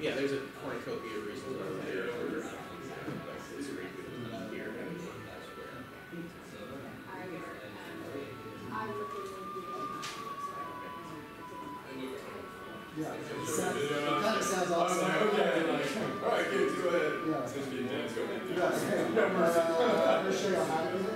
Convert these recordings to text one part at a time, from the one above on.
yeah, there's a cornucopia of reasons why here and elsewhere. Yeah, sounds, awesome. All right, kids. Yeah. I'm you it.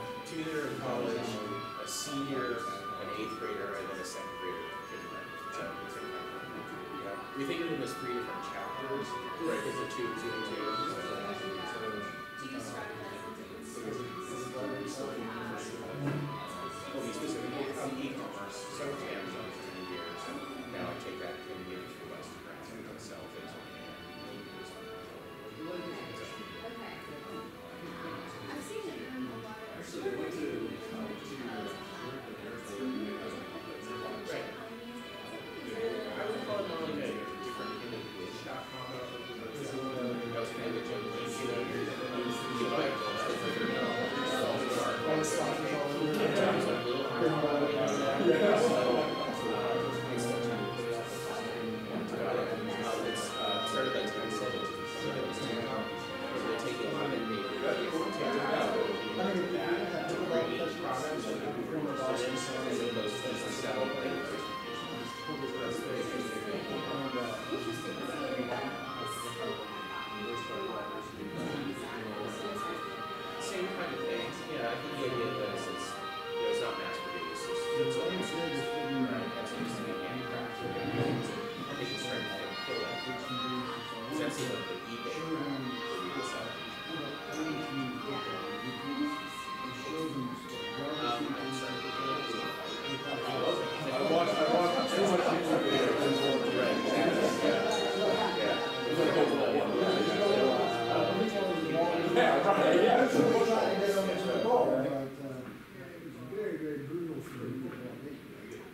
two that in college, a senior, an eighth grader, and then a second grader. We think of them as three different chapters, right? Because the two,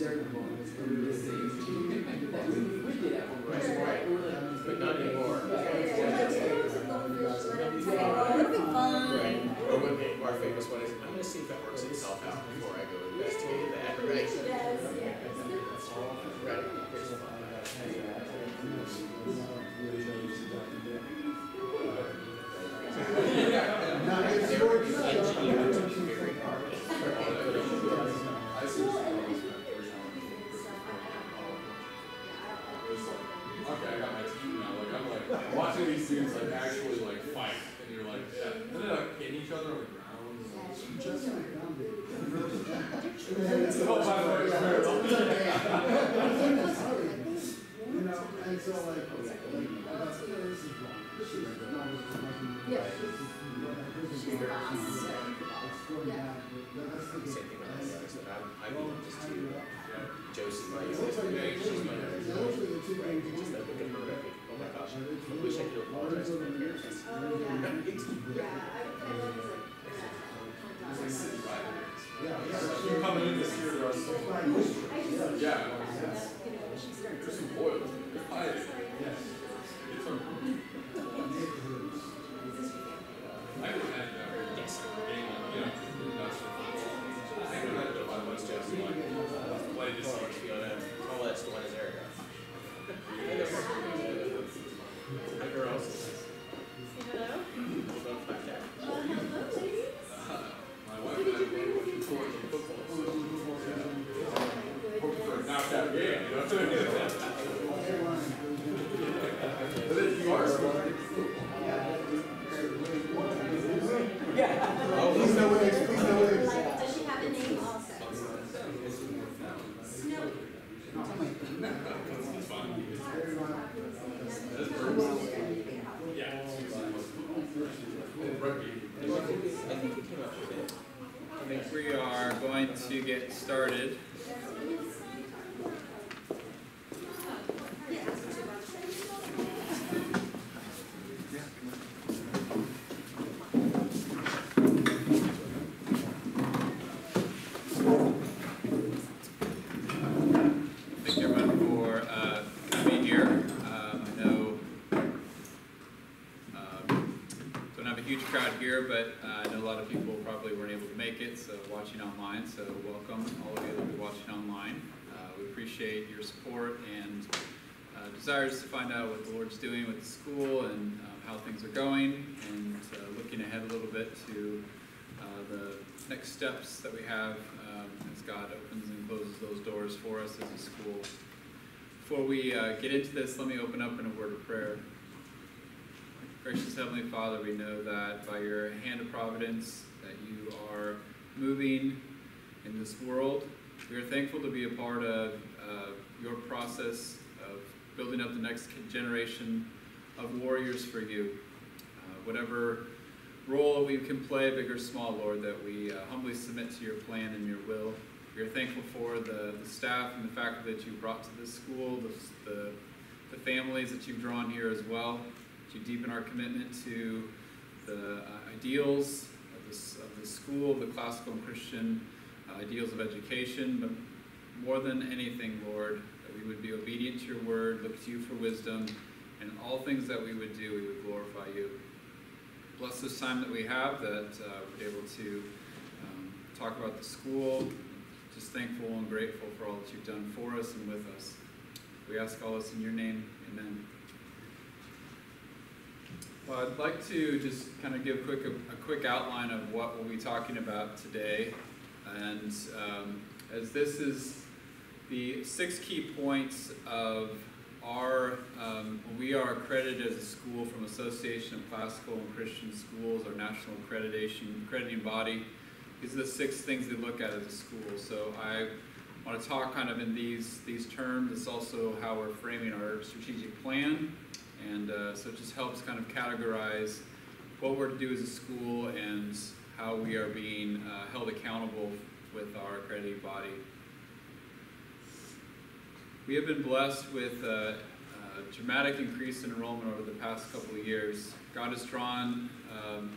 a ball, it's very ball, it's pretty good. We did that one, Right, but not anymore. Or when they, our famous one is, I'm gonna see if that works itself out before I go investigate that, right? Right. Here's the oh, that's the one is here, but uh, I know a lot of people probably weren't able to make it, so watching online. So welcome all of you that are watching online. Uh, we appreciate your support and uh, desires to find out what the Lord's doing with the school and um, how things are going, and uh, looking ahead a little bit to uh, the next steps that we have um, as God opens and closes those doors for us as a school. Before we uh, get into this, let me open up in a word of prayer. Gracious Heavenly Father, we know that by your hand of providence that you are moving in this world. We are thankful to be a part of uh, your process of building up the next generation of warriors for you. Uh, whatever role we can play, big or small, Lord, that we uh, humbly submit to your plan and your will. We are thankful for the, the staff and the faculty that you brought to this school, the, the, the families that you've drawn here as well to deepen our commitment to the uh, ideals of this, of the school, the classical and Christian uh, ideals of education, but more than anything, Lord, that we would be obedient to your word, look to you for wisdom, and all things that we would do, we would glorify you. Bless this time that we have, that uh, we're able to um, talk about the school, just thankful and grateful for all that you've done for us and with us. We ask all this in your name, amen. Well, I'd like to just kind of give quick a, a quick outline of what we'll be talking about today, and um, as this is the six key points of our um, we are accredited as a school from Association of Classical and Christian Schools, our national accreditation accrediting body. These are the six things we look at as a school. So I want to talk kind of in these, these terms. It's also how we're framing our strategic plan. And uh, so it just helps kind of categorize what we're to do as a school and how we are being uh, held accountable with our accredited body. We have been blessed with uh, a dramatic increase in enrollment over the past couple of years. God has drawn um,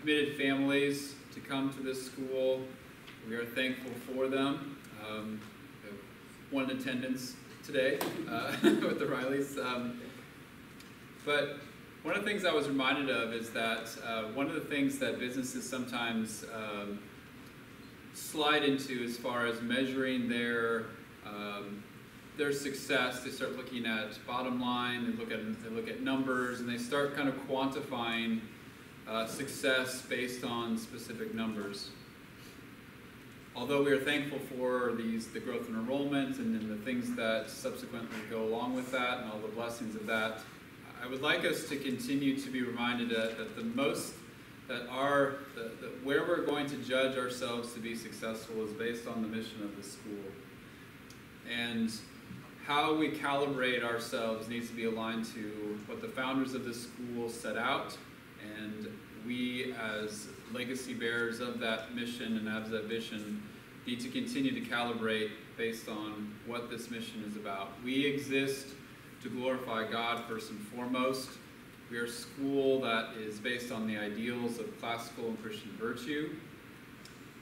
committed families to come to this school. We are thankful for them. Um, one attendance today uh, with the Rileys. Um, but one of the things I was reminded of is that uh, one of the things that businesses sometimes um, slide into as far as measuring their um, their success, they start looking at bottom line, they look at they look at numbers, and they start kind of quantifying uh, success based on specific numbers. Although we are thankful for these the growth in enrollment and then the things that subsequently go along with that and all the blessings of that, I would like us to continue to be reminded that, that the most that our that, that where we're going to judge ourselves to be successful is based on the mission of the school. And how we calibrate ourselves needs to be aligned to what the founders of the school set out, and we as legacy bearers of that mission and of that vision need to continue to calibrate based on what this mission is about. We exist to glorify God first and foremost. We are a school that is based on the ideals of classical and Christian virtue.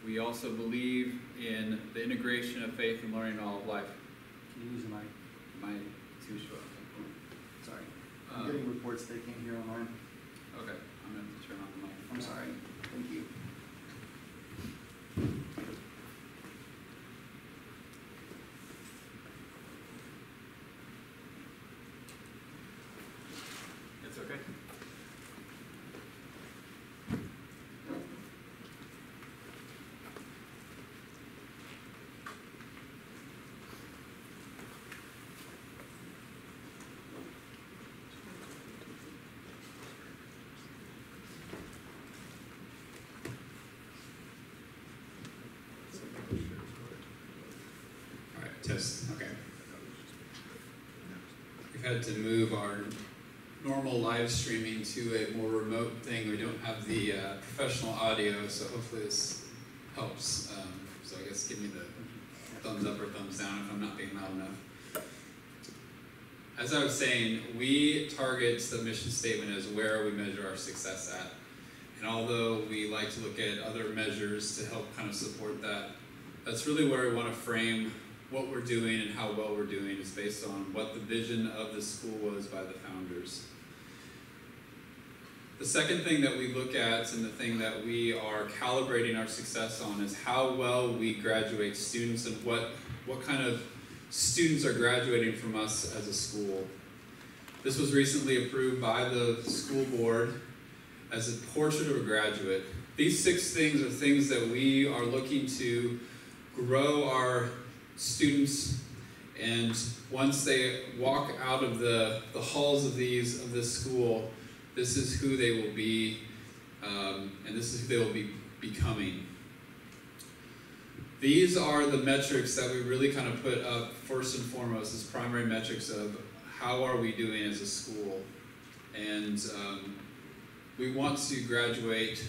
We also believe in the integration of faith and learning all of life. Can you use mic? My too short. Sorry. I'm Um, getting reports they can't hear online. Okay, I'm gonna have to turn on the mic. I'm sorry. Thank you. Test, okay. We've had to move our normal live streaming to a more remote thing. We don't have the uh, professional audio, so hopefully this helps. Um, So I guess give me the thumbs up or thumbs down if I'm not being loud enough. As I was saying, we target the mission statement as where we measure our success at. And although we like to look at other measures to help kind of support that, that's really where we want to frame what we're doing and how well we're doing is based on what the vision of the school was by the founders. The second thing that we look at and the thing that we are calibrating our success on is how well we graduate students and what, what kind of students are graduating from us as a school. This was recently approved by the school board as a portrait of a graduate. These six things are things that we are looking to grow our students and once they walk out of the, the halls of these of this school this is who they will be um, and this is who they will be becoming. These are the metrics that we really kind of put up first and foremost as primary metrics of how are we doing as a school. And um, we want to graduate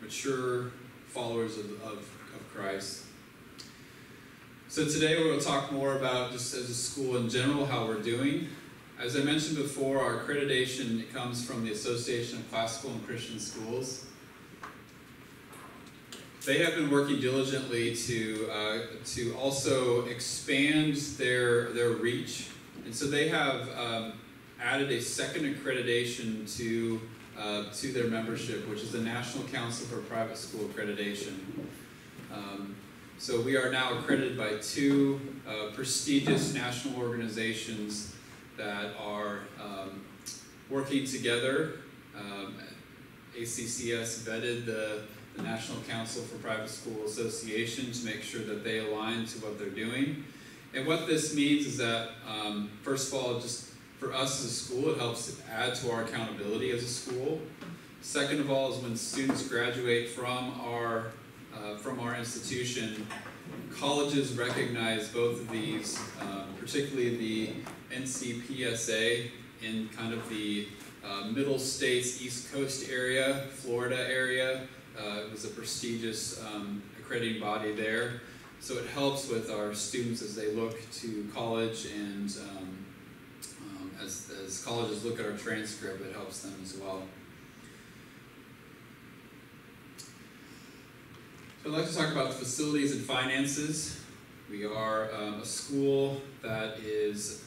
mature followers of, of, of christ so today we're going to talk more about just as a school in general how we're doing. As I mentioned before, our accreditation comes from the Association of Classical and Christian Schools. They have been working diligently to uh, to also expand their their reach, and so they have um, added a second accreditation to uh, to their membership, which is the National Council for Private School Accreditation. Um, so we are now accredited by two uh, prestigious national organizations that are um, working together. Um, ACCS vetted the, the National Council for Private School Association to make sure that they align to what they're doing. And what this means is that, um, first of all, just for us as a school, it helps add to our accountability as a school. Second of all, is when students graduate from our uh, from our institution, colleges recognize both of these, um, particularly the NCPSA in kind of the uh, middle states, East Coast area, Florida area. Uh, it was a prestigious um, accrediting body there. So it helps with our students as they look to college and um, um, as, as colleges look at our transcript, it helps them as well. I'd like to talk about the facilities and finances. We are um, a school that is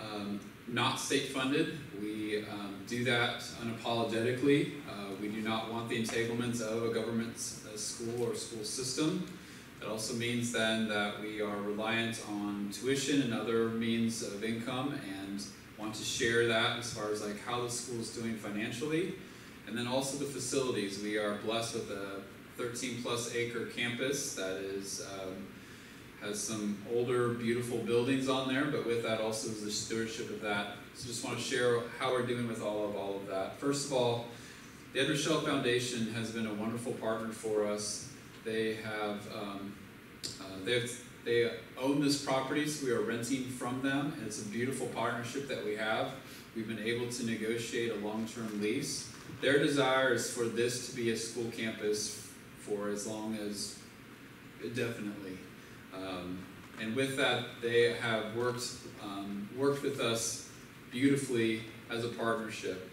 um, not state funded. We um, do that unapologetically. Uh, we do not want the entanglements of a government school or school system. It also means then that we are reliant on tuition and other means of income and want to share that as far as like how the school is doing financially. And then also the facilities. We are blessed with a 13 plus acre campus that is um, has some older beautiful buildings on there, but with that also is the stewardship of that. So just want to share how we're doing with all of all of that. First of all, the Ed Rachal Foundation has been a wonderful partner for us. They have um, uh, they have, they own this property, so we are renting from them, it's a beautiful partnership that we have. We've been able to negotiate a long-term lease. Their desire is for this to be a school campus for as long as definitely. Um, and with that, they have worked um, worked with us beautifully as a partnership.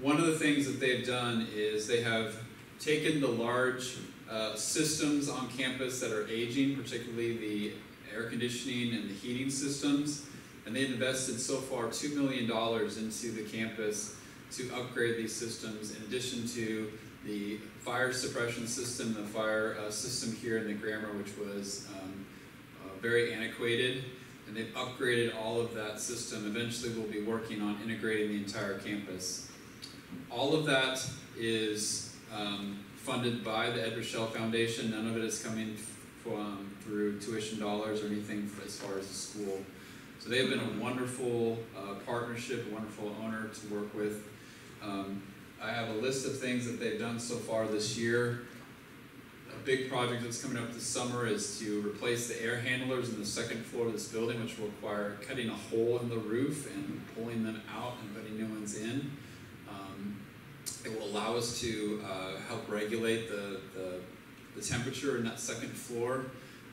One of the things that they've done is they have taken the large uh, systems on campus that are aging, particularly the air conditioning and the heating systems, and they've invested so far $2 million into the campus to upgrade these systems in addition to the fire suppression system, the fire uh, system here in the grammar, which was um, uh, very antiquated, and they've upgraded all of that system. Eventually, we'll be working on integrating the entire campus. All of that is um, funded by the Ed Rachal Foundation. None of it is coming from through tuition dollars or anything as far as the school. So they have been a wonderful uh, partnership, a wonderful owner to work with. Um, I have a list of things that they've done so far this year. A big project that's coming up this summer is to replace the air handlers in the second floor of this building, which will require cutting a hole in the roof and pulling them out and putting new ones in. Um, it will allow us to uh, help regulate the, the, the, temperature in that second floor,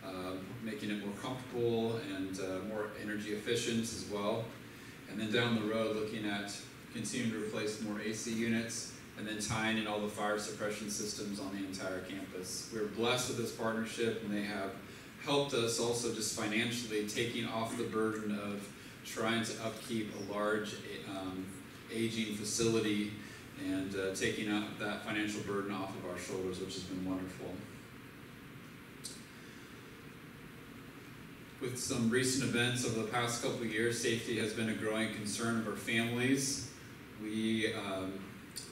uh, making it more comfortable and uh, more energy efficient as well. And then down the road, looking at continuing to replace more AC units, and then tying in all the fire suppression systems on the entire campus. We're blessed with this partnership, and they have helped us also just financially taking off the burden of trying to upkeep a large um, aging facility and uh, taking that financial burden off of our shoulders, which has been wonderful. With some recent events over the past couple years, safety has been a growing concern of our families. We um,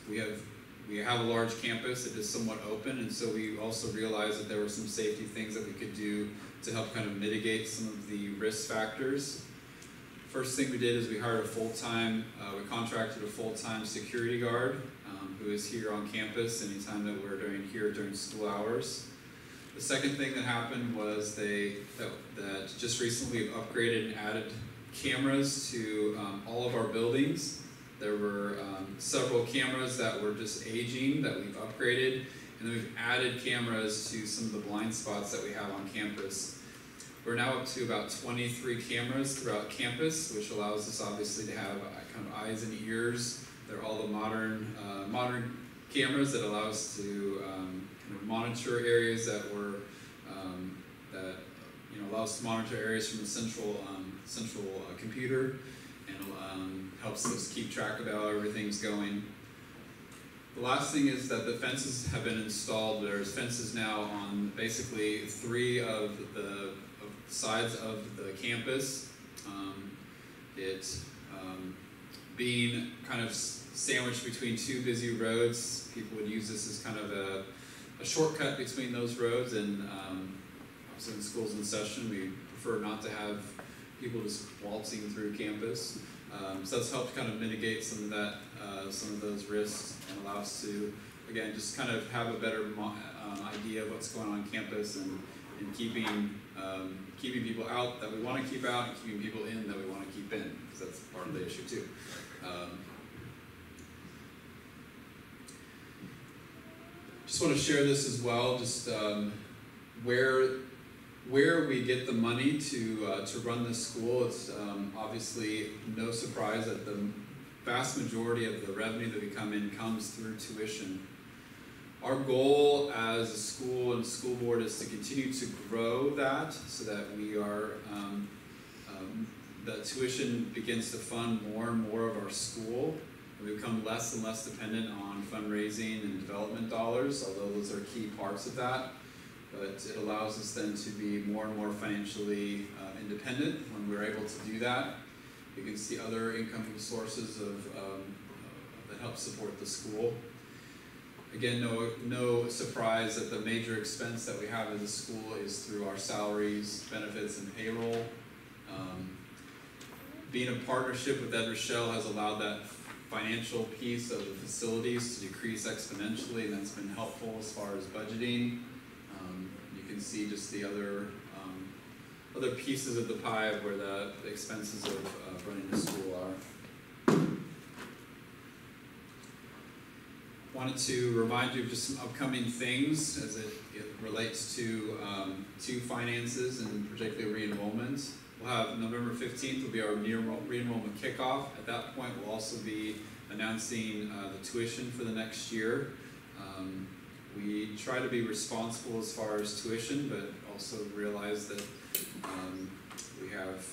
we have we have a large campus that is somewhat open, and so we also realized that there were some safety things that we could do to help kind of mitigate some of the risk factors. First thing we did is we hired a full-time, uh, we contracted a full-time security guard um, who is here on campus anytime that we're doing here during school hours. The second thing that happened was they that, that just recently upgraded and added cameras to um, all of our buildings. There were um, several cameras that were just aging that we've upgraded, and then we've added cameras to some of the blind spots that we have on campus. We're now up to about 23 cameras throughout campus, which allows us obviously to have uh, kind of eyes and ears. They're all the modern, uh, modern cameras that allow us to um, kind of monitor areas that were um, that you know allow us to monitor areas from a central um, central uh, computer and um, helps us keep track of how everything's going. The last thing is that the fences have been installed. There's fences now on basically three of the of sides of the campus. Um, it um, being kind of sandwiched between two busy roads, people would use this as kind of a, a shortcut between those roads. And um, obviously, school's in session, we prefer not to have people just waltzing through campus. Um, so that's helped kind of mitigate some of that, uh, some of those risks, and allow us to, again, just kind of have a better um, idea of what's going on, campus and in keeping, um, keeping people out that we wanna keep out and keeping people in that we wanna keep in, because that's part of the issue too. Um, Just wanna share this as well, just, um, where, where we get the money to, uh, to run this school, it's, um, obviously no surprise that the vast majority of the revenue that we come in comes through tuition. Our goal as a school and school board is to continue to grow that so that we are, um, um, that tuition begins to fund more and more of our school. And we become less and less dependent on fundraising and development dollars, although those are key parts of that. But it allows us then to be more and more financially uh, independent when we're able to do that. You can see other income sources of, um, that help support the school. Again, no, no surprise that the major expense that we have as a school is through our salaries, benefits, and payroll. Um, being a partnership with Ed Rachal has allowed that financial piece of the facilities to decrease exponentially, and that's been helpful as far as budgeting. See just the other, um, other pieces of the pie where the the expenses of, of running the school are. Wanted to remind you of just some upcoming things as it, it relates to, um, to finances and particularly re-enrollment. We'll have November fifteenth will be our re-enroll- re-enrollment kickoff. At that point, we'll also be announcing, uh, the tuition for the next year. Um, we try to be responsible as far as tuition, but also realize that, um, we have,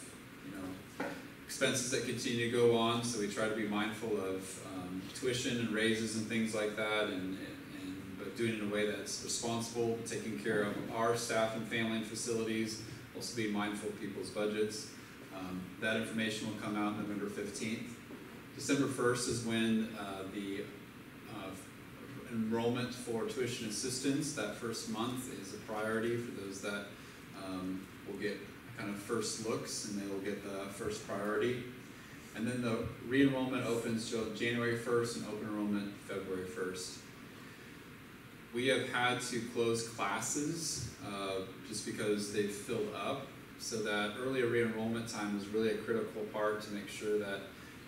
you know, expenses that continue to go on, so we try to be mindful of, um, tuition and raises and things like that, and, and, but doing it in a way that's responsible, taking care of our staff and family and facilities, also be mindful of people's budgets. Um, that information will come out November fifteenth. December first is when, uh, the, enrollment for tuition assistance, that first month is a priority for those that, um, will get kind of first looks and they will get the first priority. And then the re-enrollment opens till January first and open enrollment February first. We have had to close classes, uh, just because they've filled up, so that earlier re-enrollment time is really a critical part to make sure that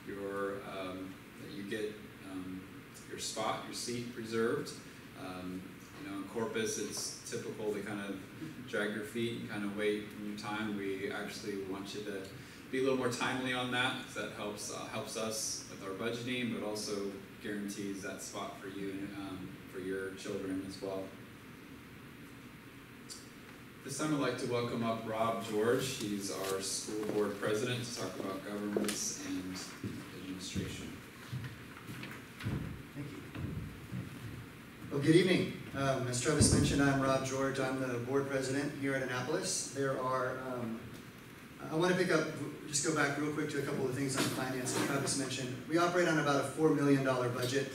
your, um, that you get, your spot, your seat preserved. Um, you know, in Corpus, it's typical to kind of drag your feet and kind of wait your time. We actually want you to be a little more timely on that, because that helps, uh, helps us with our budgeting, but also guarantees that spot for you, um, for your children as well. This time I'd like to welcome up Rob George. He's our school board president to talk about governance and administration. Thank you. Well, good evening. Um, as Travis mentioned, I'm Rob George. I'm the board president here at Annapolis. There are, um, I want to pick up, just go back real quick to a couple of things on finance that Travis mentioned. We operate on about a $4 million budget.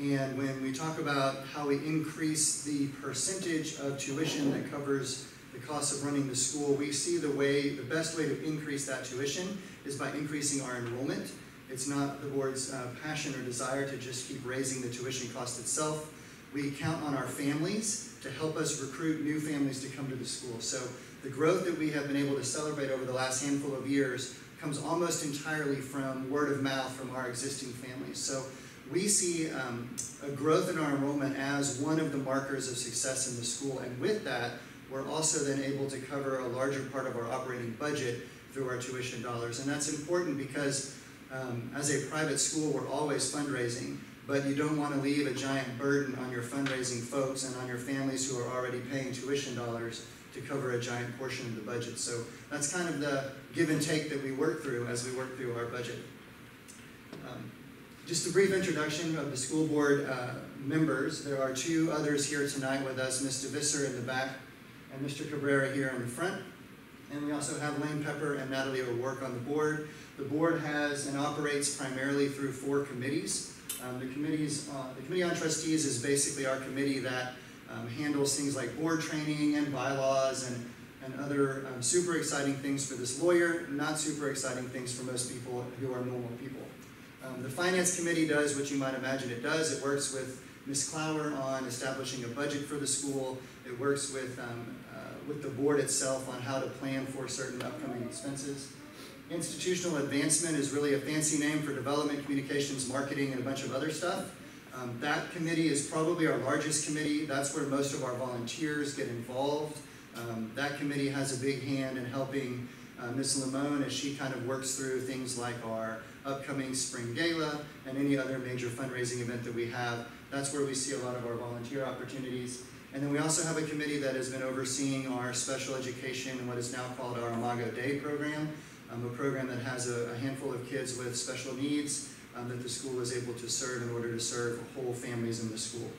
And when we talk about how we increase the percentage of tuition that covers the cost of running the school, we see the way, the best way to increase that tuition is by increasing our enrollment. It's not the board's uh, passion or desire to just keep raising the tuition cost itself. We count on our families to help us recruit new families to come to the school. So the growth that we have been able to celebrate over the last handful of years comes almost entirely from word of mouth from our existing families. So we see um, a growth in our enrollment as one of the markers of success in the school. And with that, we're also then able to cover a larger part of our operating budget through our tuition dollars. And that's important because um, as a private school, we're always fundraising, but you don't want to leave a giant burden on your fundraising folks and on your families who are already paying tuition dollars to cover a giant portion of the budget. So that's kind of the give and take that we work through as we work through our budget. Um, just a brief introduction of the school board uh, members. There are two others here tonight with us, Mr. Visser in the back and Mr. Cabrera here in the front. And we also have Lane Pepper and Natalie O'Rourke on the board. The board has and operates primarily through four committees. Um, the committees, uh, the Committee on Trustees is basically our committee that um, handles things like board training and bylaws and, and other um, super exciting things for this lawyer, not super exciting things for most people who are normal people. Um, the Finance Committee does what you might imagine it does. It works with Ms. Clower on establishing a budget for the school. It works with um, uh, with the board itself on how to plan for certain upcoming expenses. Institutional advancement is really a fancy name for development, communications, marketing, and a bunch of other stuff. Um, that committee is probably our largest committee. That's where most of our volunteers get involved. Um, that committee has a big hand in helping uh, Ms. Limon as she kind of works through things like our upcoming spring gala and any other major fundraising event that we have. That's where we see a lot of our volunteer opportunities. And then we also have a committee that has been overseeing our special education and what is now called our Imago Dei program, um, a program that has a, a handful of kids with special needs um, that the school is able to serve in order to serve whole families in the school.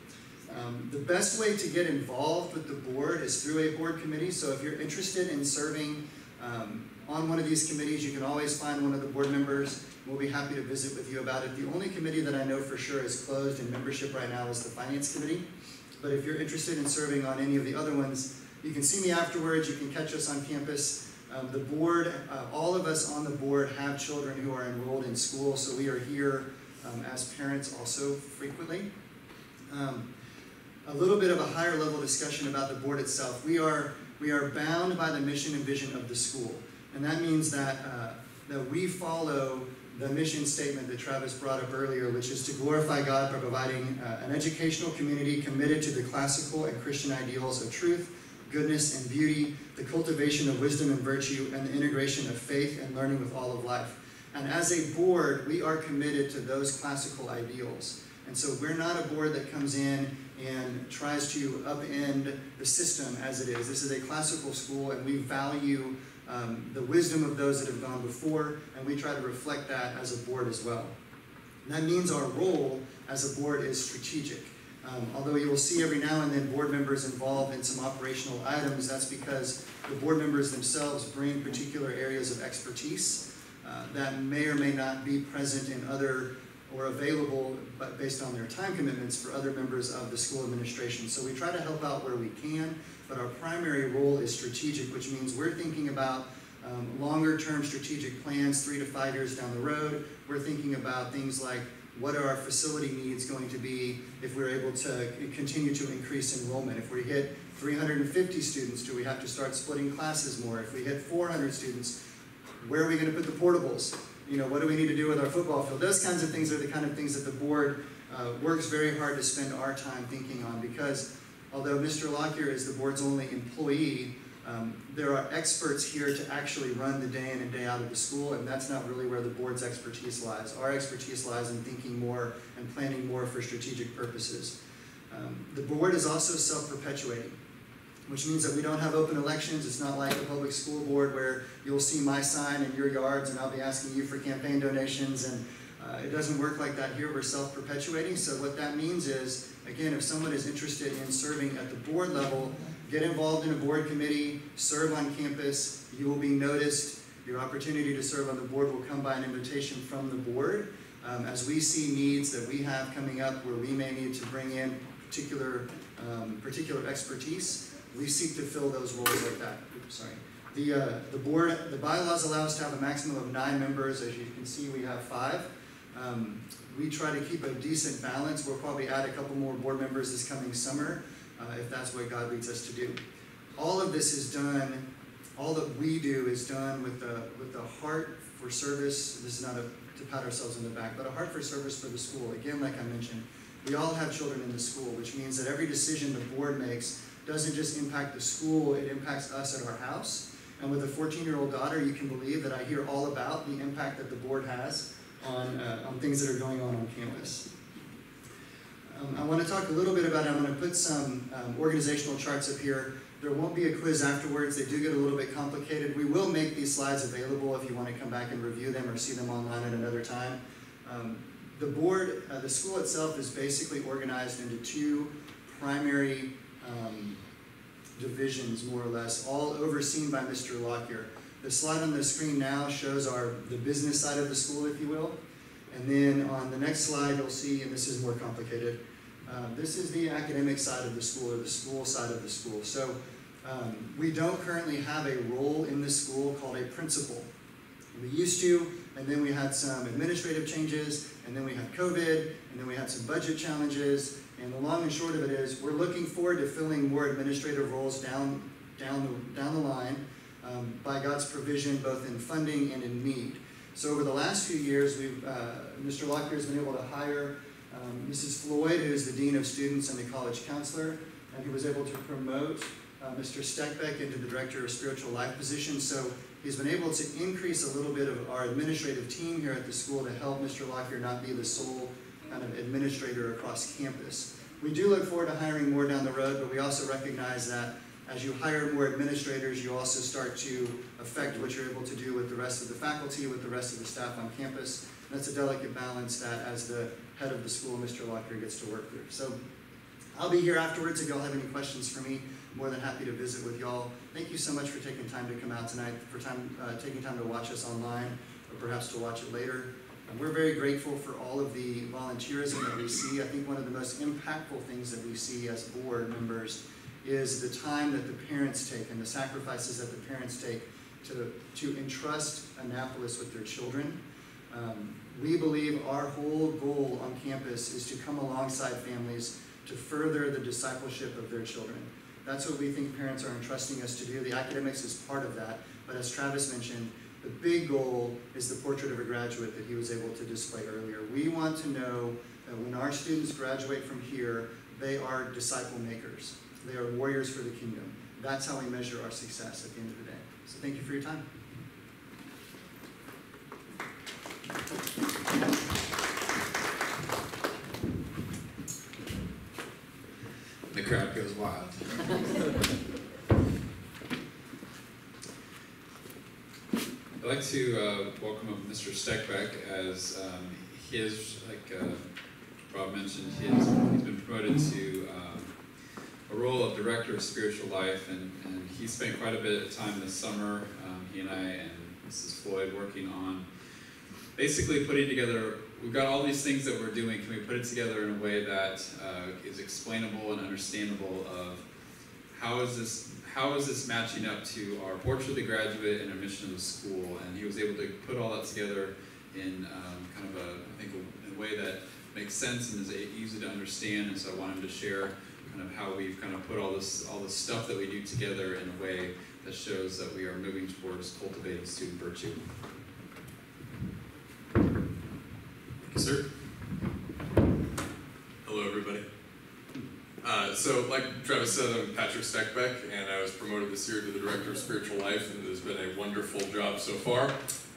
Um, the best way to get involved with the board is through a board committee. So if you're interested in serving um, on one of these committees, you can always find one of the board members. We'll be happy to visit with you about it. The only committee that I know for sure is closed in membership right now is the finance committee. But if you're interested in serving on any of the other ones, you can see me afterwards. You can catch us on campus. Um, the board, uh, all of us on the board have children who are enrolled in school, so we are here um, as parents also frequently. Um, a little bit of a higher level discussion about the board itself. We are, we are bound by the mission and vision of the school. And that means that, uh, that we follow the mission statement that Travis brought up earlier, which is to glorify God by providing uh, an educational community committed to the classical and Christian ideals of truth, goodness, and beauty, the cultivation of wisdom and virtue, and the integration of faith and learning with all of life. And as a board, we are committed to those classical ideals. And so we're not a board that comes in and tries to upend the system as it is. This is a classical school, and we value um, the wisdom of those that have gone before, and we try to reflect that as a board as well. And that means our role as a board is strategic. Um, although you will see every now and then board members involved in some operational items, that's because the board members themselves bring particular areas of expertise uh, that may or may not be present in other or available but based on their time commitments for other members of the school administration. So we try to help out where we can, but our primary role is strategic, which means we're thinking about um, longer term strategic plans, three to five years down the road. We're thinking about things like what are our facility needs going to be if we're able to continue to increase enrollment? If we hit 350 students, do we have to start splitting classes more? If we hit 400 students, where are we going to put the portables? You know, what do we need to do with our football field? Those kinds of things are the kind of things that the board uh, works very hard to spend our time thinking on because although Mr. Lockyer is the board's only employee, um, there are experts here to actually run the day in and day out of the school, and that's not really where the board's expertise lies. Our expertise lies in thinking more and planning more for strategic purposes. Um, the board is also self-perpetuating, which means that we don't have open elections. It's not like a public school board where you'll see my sign in your yards and I'll be asking you for campaign donations, and uh, it doesn't work like that here. We're self-perpetuating, so what that means is, again, if someone is interested in serving at the board level, get involved in a board committee, serve on campus, you will be noticed. Your opportunity to serve on the board will come by an invitation from the board. Um, as we see needs that we have coming up where we may need to bring in particular, um, particular expertise, we seek to fill those roles like that. Oops, sorry. The, uh, the board, the bylaws allow us to have a maximum of nine members. As you can see, we have five. Um, we try to keep a decent balance. We'll probably add a couple more board members this coming summer uh, if that's what God leads us to do. All of this is done, all that we do is done with the, with the heart for service. This is not a, to pat ourselves on the back, but a heart for service for the school. Again, like I mentioned, we all have children in the school, which means that every decision the board makes doesn't just impact the school, it impacts us at our house. And with a 14-year-old daughter, you can believe that I hear all about the impact that the board has on, uh, on things that are going on on campus. Want to talk a little bit about it. I'm going to put some um, organizational charts up here. There won't be a quiz afterwards. They do get a little bit complicated. We will make these slides available if you want to come back and review them or see them online at another time. Um, the board, uh, the school itself is basically organized into two primary um, divisions, more or less, all overseen by Mr. Lockyer. The slide on the screen now shows our the business side of the school, if you will. And then on the next slide, you'll see, and this is more complicated, uh, this is the academic side of the school, or the school side of the school. So um, we don't currently have a role in the school called a principal. We used to, and then we had some administrative changes, and then we had COVID, and then we had some budget challenges, and the long and short of it is, we're looking forward to filling more administrative roles down down the, down the line um, by God's provision, both in funding and in need. So over the last few years, we've, uh, Mr. Lockyer has been able to hire um, Mrs. Floyd, who is the Dean of Students and the College Counselor, and he was able to promote uh, Mr. Steckbeck into the Director of Spiritual Life position. So he's been able to increase a little bit of our administrative team here at the school to help Mr. Lockyer not be the sole kind of administrator across campus. We do look forward to hiring more down the road, but we also recognize that as you hire more administrators, you also start to affect what you're able to do with the rest of the faculty, with the rest of the staff on campus. And that's a delicate balance that as the head of the school, Mr. Lockyer gets to work through. So I'll be here afterwards if y'all have any questions for me. More than happy to visit with y'all. Thank you so much for taking time to come out tonight, for time, uh, taking time to watch us online, or perhaps to watch it later. And we're very grateful for all of the volunteerism that we see. I think one of the most impactful things that we see as board members is the time that the parents take and the sacrifices that the parents take to, to entrust Annapolis with their children. Um, we believe our whole goal on campus is to come alongside families to further the discipleship of their children. That's what we think parents are entrusting us to do. The academics is part of that, but as Travis mentioned, the big goal is the portrait of a graduate that he was able to display earlier. We want to know that when our students graduate from here, they are disciple makers. They are warriors for the kingdom. That's how we measure our success at the end of the day. So thank you for your time. The crowd goes wild. I'd like to uh, welcome up Mr. Steckbeck as um, his, like uh, Rob mentioned, he's been promoted to um, a role of Director of Spiritual Life, and, and he spent quite a bit of time this summer, um, he and I and Mrs. Floyd, working on basically putting together, we've got all these things that we're doing, can we put it together in a way that uh, is explainable and understandable of how is this, how is this matching up to our portrait of the graduate and our mission of the school? And he was able to put all that together in um, kind of a, I think, a, a way that makes sense and is easy to understand. And so I wanted to share kind of how we've kind of put all this, all this stuff that we do together in a way that shows that we are moving towards cultivating student virtue. Sir? Hello, everybody. Uh, so, like Travis said, I'm Patrick Steckbeck, and I was promoted this year to the Director of Spiritual Life, and it has been a wonderful job so far.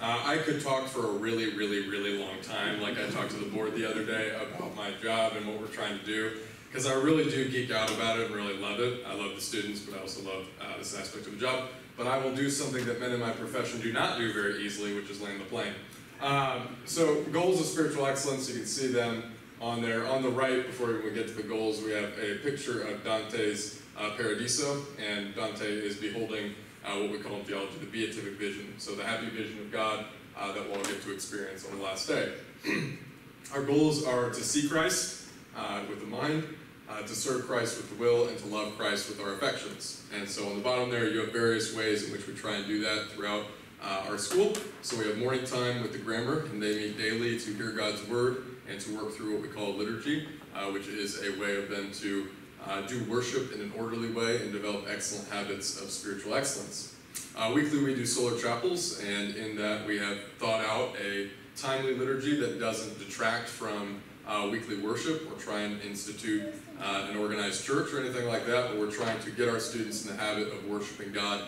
Uh, I could talk for a really, really, really long time, like I talked to the board the other day about my job and what we're trying to do, because I really do geek out about it and really love it. I love the students, but I also love uh, this aspect of the job. But I will do something that men in my profession do not do very easily, which is land the plane. Um, so goals of spiritual excellence, you can see them on there. On the right, before we get to the goals, we have a picture of Dante's uh, Paradiso, and Dante is beholding uh, what we call in theology the beatific vision, so the happy vision of God uh, that we'll all get to experience on the last day. Our goals are to see Christ uh, with the mind, uh, to serve Christ with the will, and to love Christ with our affections. And so on the bottom there, you have various ways in which we try and do that throughout uh, our school. So we have morning time with the grammar, and they meet daily to hear God's word and to work through what we call liturgy, uh, which is a way of them to uh, do worship in an orderly way and develop excellent habits of spiritual excellence. Uh, weekly, we do solar chapels, and in that, we have thought out a timely liturgy that doesn't detract from uh, weekly worship or try and institute uh, an organized church or anything like that, but we're trying to get our students in the habit of worshiping God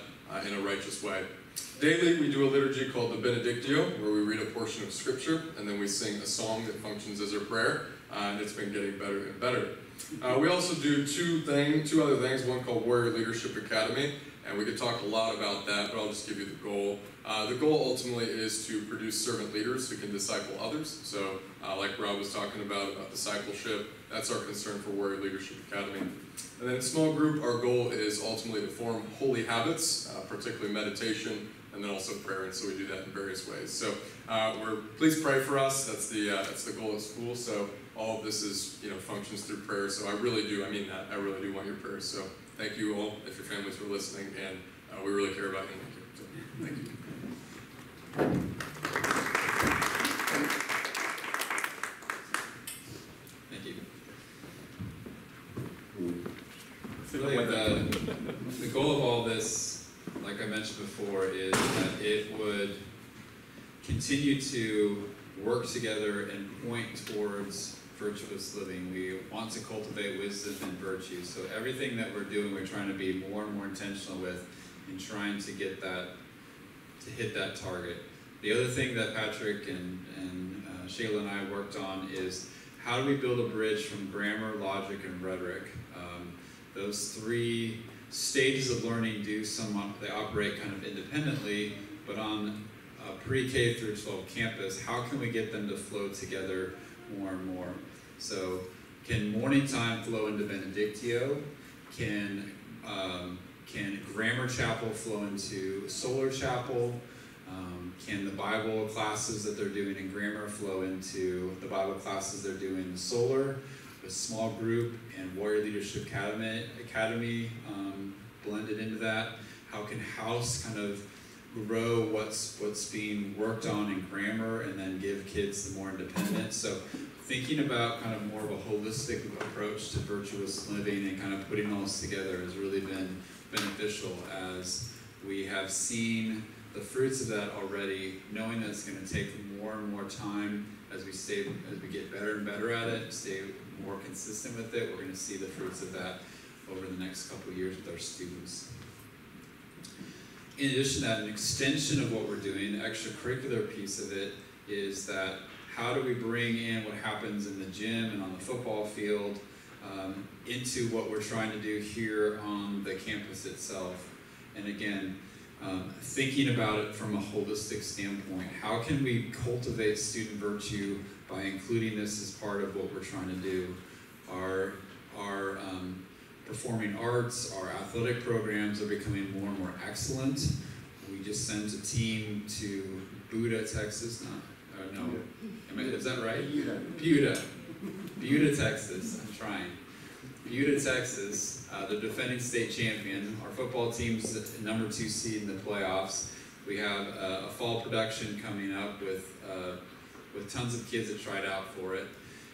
in a righteous way. Daily, we do a liturgy called the Benedictio, where we read a portion of Scripture and then we sing a song that functions as our prayer, uh, and it's been getting better and better. Uh, we also do two thing, two other things. One called Warrior Leadership Academy, and we could talk a lot about that, but I'll just give you the goal. Uh, the goal ultimately is to produce servant leaders who can disciple others. So, uh, like Rob was talking about about discipleship, that's our concern for Warrior Leadership Academy. And then small group, our goal is ultimately to form holy habits, uh, particularly meditation, and then also prayer. And so we do that in various ways. So uh, we're please pray for us. That's the uh, that's the goal of school. So all of this is you know functions through prayer. So I really do. I mean that. I really do want your prayers. So thank you all if your families were listening, and uh, we really care about you. So, thank you. Thank you. Really, the, the goal of all this like I mentioned before, is that it would continue to work together and point towards virtuous living. We want to cultivate wisdom and virtue. So everything that we're doing, we're trying to be more and more intentional with in trying to get that, to hit that target. The other thing that Patrick and, and uh, Shayla and I worked on is how do we build a bridge from grammar, logic, and rhetoric? Um, those three stages of learning do somewhat, they operate kind of independently, but on a pre-K through 12 campus, how can we get them to flow together more and more? So can morning time flow into Benedictio? Can, um, can grammar chapel flow into solar chapel? Um, can the Bible classes that they're doing in grammar flow into the Bible classes they're doing in solar? A small group and Warrior Leadership Academy, Academy um, blended into that. How can House kind of grow what's what's being worked on in grammar and then give kids the more independence? So thinking about kind of more of a holistic approach to virtuous living and kind of putting all this together has really been beneficial as we have seen the fruits of that already, knowing that it's going to take more and more time as we stay, as we get better and better at it, stay more consistent with it, we're going to see the fruits of that over the next couple years with our students. In addition to that, an extension of what we're doing, extracurricular piece of it is that how do we bring in what happens in the gym and on the football field um, into what we're trying to do here on the campus itself? And again, um, thinking about it from a holistic standpoint, how can we cultivate student virtue by including this as part of what we're trying to do? Our, our um, performing arts, our athletic programs are becoming more and more excellent. We just sent a team to Buda, Texas. No, uh, no, I, is that right? Buda. Buda, Texas. I'm trying. Buda, Texas, uh, the defending state champion. Our football team's the number two seed in the playoffs. We have uh, a fall production coming up with uh, with tons of kids that tried out for it.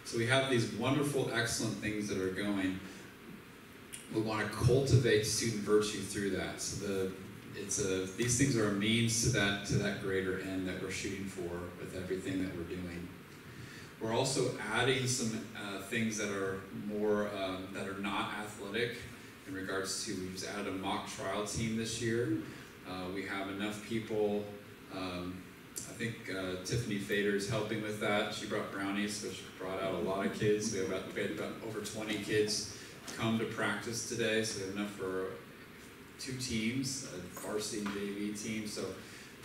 So we have these wonderful, excellent things that are going. We want to cultivate student virtue through that. So the it's a these things are a means to that to that greater end that we're shooting for with everything that we're doing. We're also adding some uh, things that are more um, that are not athletic in regards to we've added a mock trial team this year. Uh, we have enough people. Um, I think uh, Tiffany Fader is helping with that. She brought brownies, which brought out a lot of kids. We have about, we had about over 20 kids come to practice today, so we have enough for two teams, a varsity and JV team. So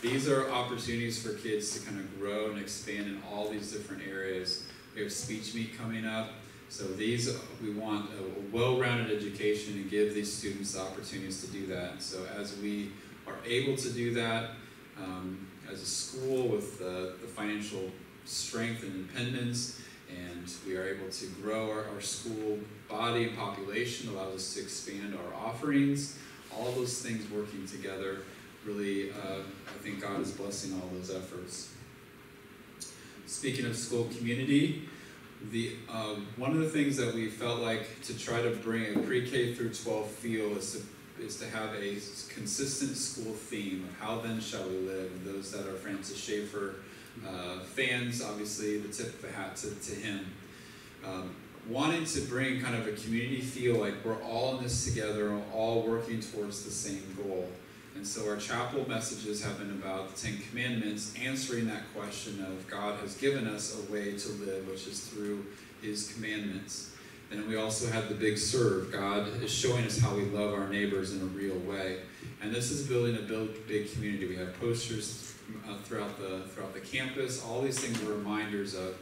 these are opportunities for kids to kind of grow and expand in all these different areas. We have speech meet coming up. So these, we want a well-rounded education and give these students the opportunities to do that. So as we are able to do that, um, as a school with the, the financial strength and independence, and we are able to grow our, our school body and population, allows us to expand our offerings, all those things working together, really, uh, I think God is blessing all those efforts. Speaking of school community, the uh, one of the things that we felt like to try to bring a pre-K through 12 feel is to is to have a consistent school theme of how then shall we live. And those that are Francis Schaeffer uh, fans, obviously, the tip of the hat to, to him. Um, wanting to bring kind of a community feel like we're all in this together, all working towards the same goal. And so our chapel messages have been about the Ten Commandments, answering that question of God has given us a way to live, which is through His commandments. And we also have the big serve. God is showing us how we love our neighbors in a real way. And this is building a big, community. We have posters uh, throughout the throughout the campus. All these things are reminders of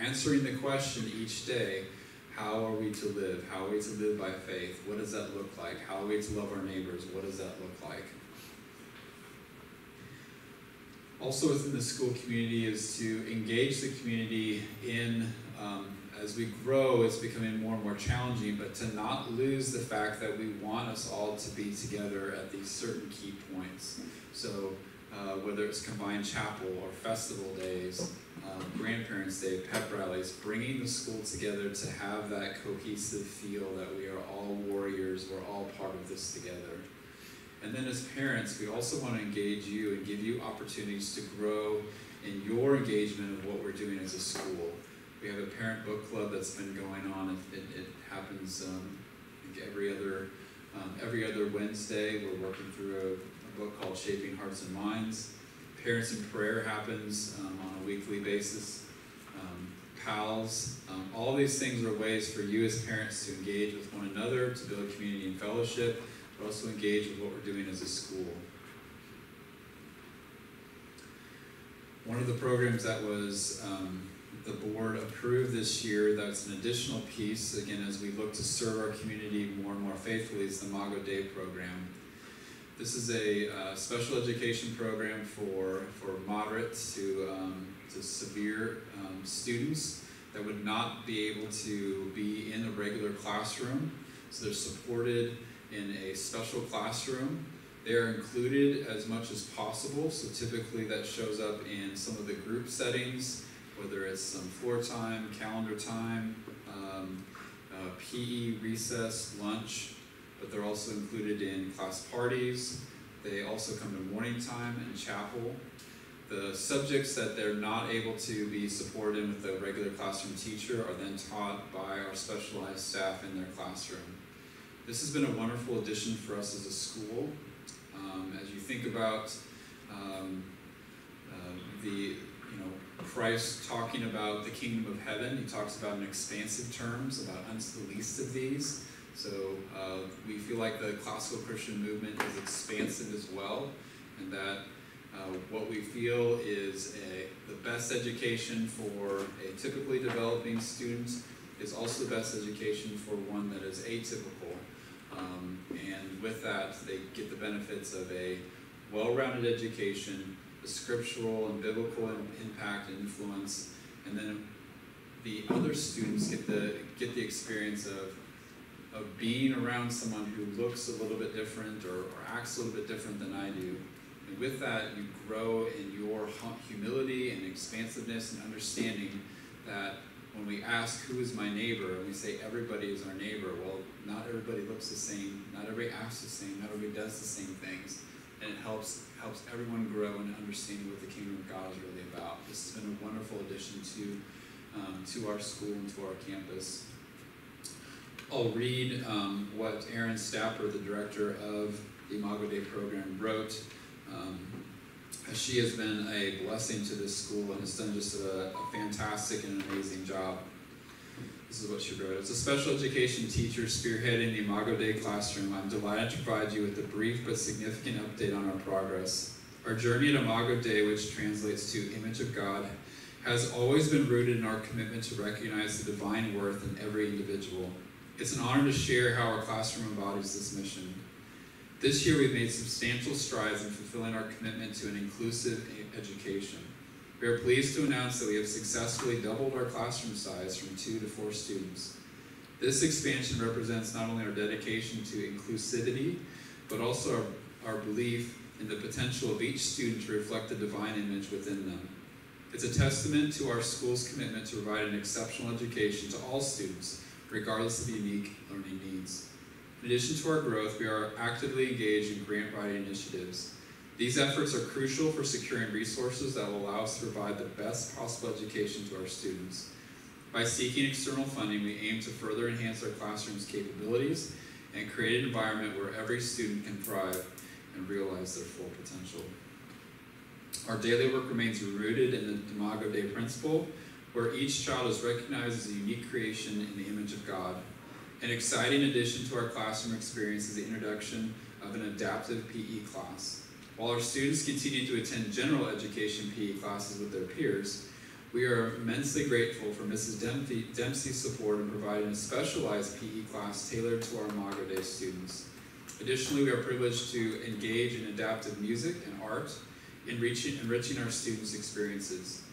answering the question each day how are we to live? How are we to live by faith? What does that look like? How are we to love our neighbors? What does that look like? Also within the school community is to engage the community in, um, as we grow, it's becoming more and more challenging, but to not lose the fact that we want us all to be together at these certain key points. So uh, whether it's combined chapel or festival days, um, grandparents' day, pep rallies, bringing the school together to have that cohesive feel that we are all warriors, we're all part of this together. And then as parents, we also want to engage you and give you opportunities to grow in your engagement of what we're doing as a school. We have a parent book club that's been going on. It, it, it happens um, every other um, every other Wednesday. We're working through a, a book called Shaping Hearts and Minds. Parents in Prayer happens um, on a weekly basis. Um, pals, um, all these things are ways for you as parents to engage with one another, to build community and fellowship, but also engage with what we're doing as a school. One of the programs that was um, the board approved this year, that's an additional piece, again, as we look to serve our community more and more faithfully, is the Imago Dei program. This is a uh, special education program for, for moderate to, um, to severe um, students that would not be able to be in a regular classroom. So they're supported in a special classroom. They are included as much as possible, so typically that shows up in some of the group settings, whether it's some floor time, calendar time, um, uh, PE, recess, lunch, but they're also included in class parties. They also come to morning time and chapel. The subjects that they're not able to be supported in with the regular classroom teacher are then taught by our specialized staff in their classroom. This has been a wonderful addition for us as a school. Um, as you think about um, uh, the, Christ talking about the kingdom of heaven, he talks about in expansive terms, about unto the least of these. So uh, we feel like the classical Christian movement is expansive as well, and that uh, what we feel is a, the best education for a typically developing student is also the best education for one that is atypical. Um, and with that, they get the benefits of a well-rounded education, the scriptural and biblical impact and influence, and then the other students get the get the experience of of being around someone who looks a little bit different or, or acts a little bit different than I do. And with that, you grow in your humility and expansiveness and understanding that when we ask who is my neighbor and we say everybody is our neighbor, well, not everybody looks the same, not everybody acts the same, not everybody does the same things. And it helps helps everyone grow and understand what the kingdom of God is really about. This has been a wonderful addition to um, to our school and to our campus. I'll read um, what Erin Stapper, the director of the Imago Dei program, wrote. Um, she has been a blessing to this school and has done just a, a fantastic and amazing job. This is what she wrote. As a special education teacher spearheading the Imago Dei classroom, I'm delighted to provide you with a brief but significant update on our progress. Our journey at Imago Dei, which translates to Image of God, has always been rooted in our commitment to recognize the divine worth in every individual. It's an honor to share how our classroom embodies this mission. This year, we've made substantial strides in fulfilling our commitment to an inclusive education. We are pleased to announce that we have successfully doubled our classroom size from two to four students. This expansion represents not only our dedication to inclusivity, but also our, our belief in the potential of each student to reflect the divine image within them. It's a testament to our school's commitment to provide an exceptional education to all students, regardless of unique learning needs. In addition to our growth, we are actively engaged in grant writing initiatives. These efforts are crucial for securing resources that will allow us to provide the best possible education to our students. By seeking external funding, we aim to further enhance our classroom's capabilities and create an environment where every student can thrive and realize their full potential. Our daily work remains rooted in the Imago Dei principle, where each child is recognized as a unique creation in the image of God an exciting addition to our classroom experience is the introduction of an adaptive PE class. While our students continue to attend general education PE classes with their peers, we are immensely grateful for Mrs. Dempsey's support in providing a specialized PE class tailored to our Imago Dei students. Additionally, we are privileged to engage in adaptive music and art, enriching, enriching our students' experiences.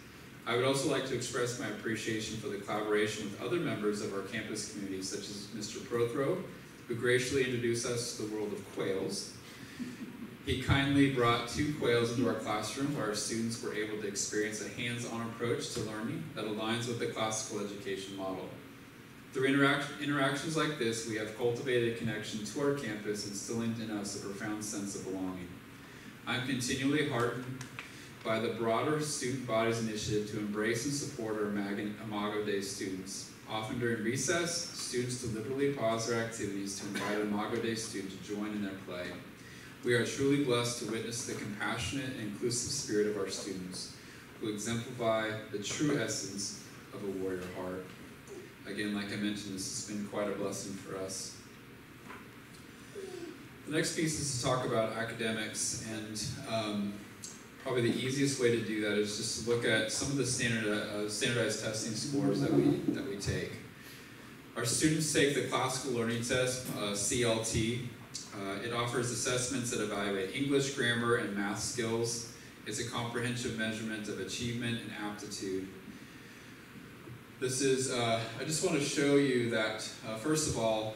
I would also like to express my appreciation for the collaboration with other members of our campus community, such as Mr. Prothro, who graciously introduced us to the world of quails. He kindly brought two quails into our classroom where our students were able to experience a hands-on approach to learning that aligns with the classical education model. Through interaction, interactions like this, we have cultivated a connection to our campus, instilling in us a profound sense of belonging. I'm continually heartened by the broader student body's initiative to embrace and support our Mag- Imago Dei students. Often during recess, students deliberately pause their activities to invite Imago Dei student to join in their play. We are truly blessed to witness the compassionate and inclusive spirit of our students, who exemplify the true essence of a warrior heart. Again, like I mentioned, this has been quite a blessing for us. The next piece is to talk about academics, and um, probably the easiest way to do that is just to look at some of the standard, uh, standardized testing scores that we that we take. Our students take the Classical Learning Test, uh, CLT. Uh, it offers assessments that evaluate English, grammar, and math skills. It's a comprehensive measurement of achievement and aptitude. This is, uh, I just want to show you that, uh, first of all,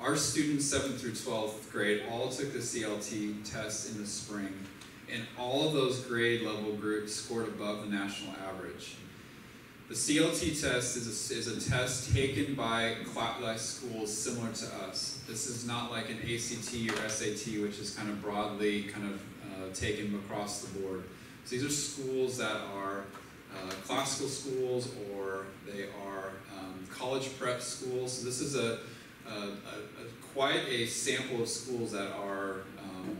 our students 7th through 12th grade all took the CLT test in the spring, and all of those grade level groups scored above the national average. The CLT test is a, is a test taken by by schools similar to us. This is not like an ACT or SAT, which is kind of broadly kind of uh, taken across the board. So these are schools that are uh, classical schools or they are um, college prep schools. So this is a, a, a, a quite a sample of schools that are um,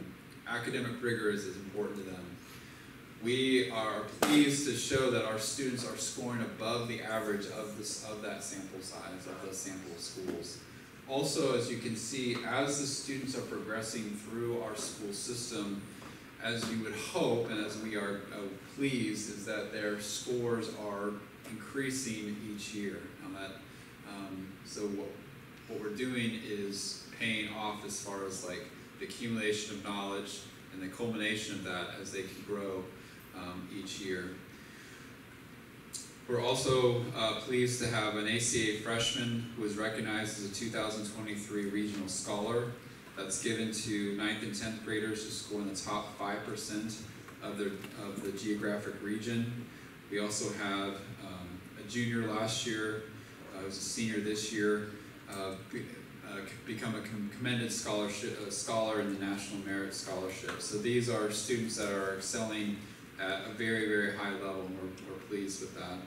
academic rigor is, is important to them. We are pleased to show that our students are scoring above the average of this of that sample size of the sample schools. Also, as you can see, as the students are progressing through our school system, as you would hope and as we are uh, pleased, is that their scores are increasing each year. Now that, um, so what, what we're doing is paying off as far as like the accumulation of knowledge and the culmination of that as they can grow um, each year. We're also uh, pleased to have an ACA freshman who was recognized as a 2023 Regional Scholar. That's given to 9th and 10th graders who score in the top 5% of, their, of the geographic region. We also have um, a junior last year, uh, who's a senior this year, uh, be, uh, become a commended scholarship, a scholar in the National Merit Scholarship. So these are students that are excelling at a very, very high level, and we're, we're pleased with that.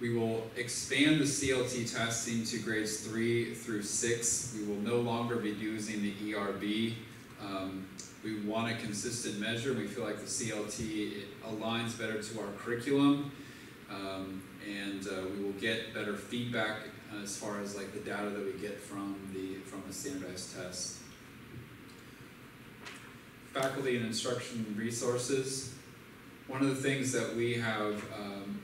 We will expand the CLT testing to grades three through six. We will no longer be using the ERB. Um, we want a consistent measure. We feel like the CLT aligns better to our curriculum, um, and uh, we will get better feedback as far as like the data that we get from the from the standardized test. Faculty and instruction resources. One of the things that we have um,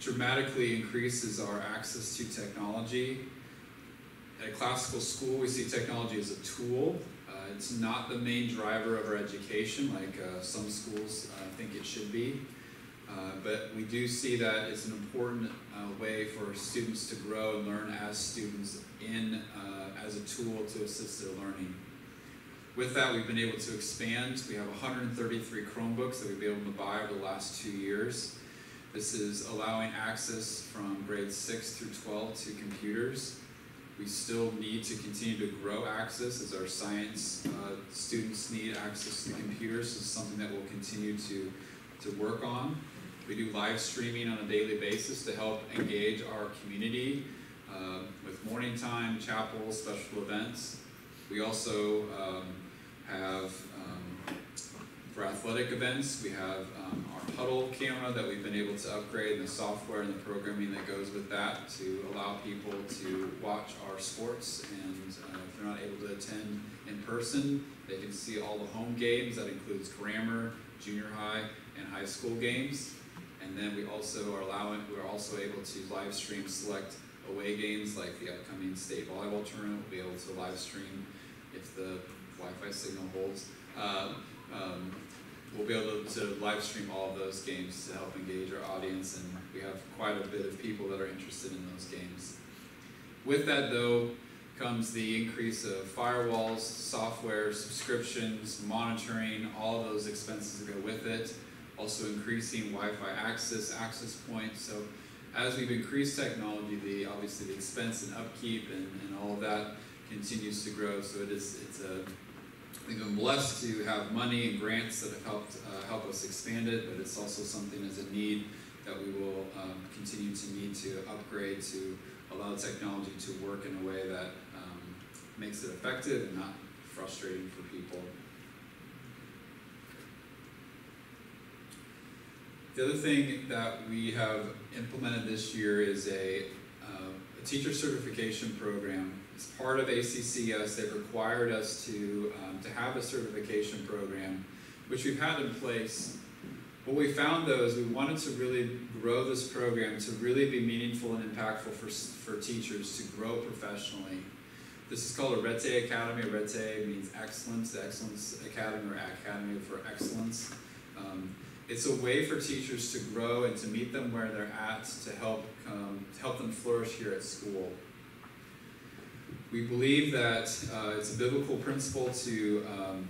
dramatically increases our access to technology. At classical school, we see technology as a tool. Uh, it's not the main driver of our education like uh, some schools uh, think it should be. Uh, but we do see that it's an important uh, way for students to grow and learn as students in as a tool to assist their learning. With that, we've been able to expand. We have 133 Chromebooks that we've been able to buy over the last two years. This is allowing access from grades 6 through 12 to computers. We still need to continue to grow access as our science uh, students need access to computers. This is something that we'll continue to, to work on. We do live streaming on a daily basis to help engage our community uh, with morning time, chapel, special events. We also um, have for athletic events, we have um, our Hudl camera that we've been able to upgrade and the software and the programming that goes with that to allow people to watch our sports. And uh, if they're not able to attend in person, they can see all the home games. That includes grammar, junior high, and high school games. And then we also are allowing, we're also able to live stream select away games like the upcoming state volleyball tournament. We'll be able to live stream if the Wi-Fi signal holds. Uh, um, we'll be able to, live stream all of those games to help engage our audience, and we have quite a bit of people that are interested in those games. With that, though, comes the increase of firewalls, software, subscriptions, monitoring, all those expenses that go with it. Also increasing Wi-Fi access, access points. So as we've increased technology, the obviously the expense and upkeep and, and all of that continues to grow. So it is it's a we've been blessed to have money and grants that have helped uh, help us expand it, but it's also something as a need that we will um, continue to need to upgrade to allow technology to work in a way that um, makes it effective and not frustrating for people. The other thing that we have implemented this year is a, uh, a teacher certification program. As part of ACCS, they've required us to, um, to have a certification program, which we've had in place. What we found though is we wanted to really grow this program to really be meaningful and impactful for, for teachers to grow professionally. This is called Arete Academy. RETE means excellence, the Excellence Academy or Academy for Excellence. Um, it's a way for teachers to grow and to meet them where they're at to help um, to help them flourish here at school. We believe that uh, it's a biblical principle to um,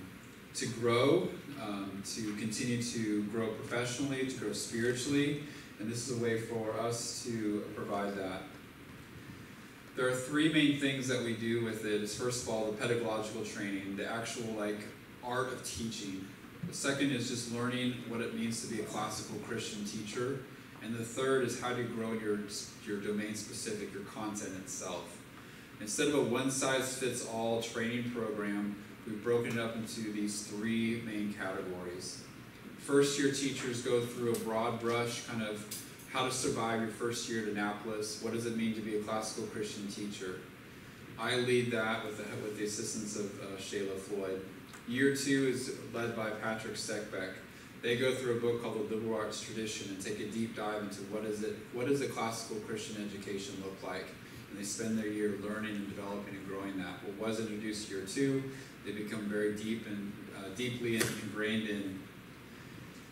to grow, um, to continue to grow professionally, to grow spiritually, and this is a way for us to provide that. There are three main things that we do with it. Is first of all the pedagogical training, the actual like art of teaching. The second is just learning what it means to be a classical Christian teacher. And the third is how to grow your, your domain specific, your content itself. Instead of a one size fits all training program, we've broken it up into these three main categories. First year teachers go through a broad brush kind of how to survive your first year at Annapolis. What does it mean to be a classical Christian teacher? I lead that with the, with the assistance of uh, Shayla Floyd. Year two is led by Patrick Steckbeck. They go through a book called The Liberal Arts Tradition and take a deep dive into what is it, what does a classical Christian education look like? And they spend their year learning and developing and growing that. What was introduced year two, they become very deep and uh, deeply ingrained in.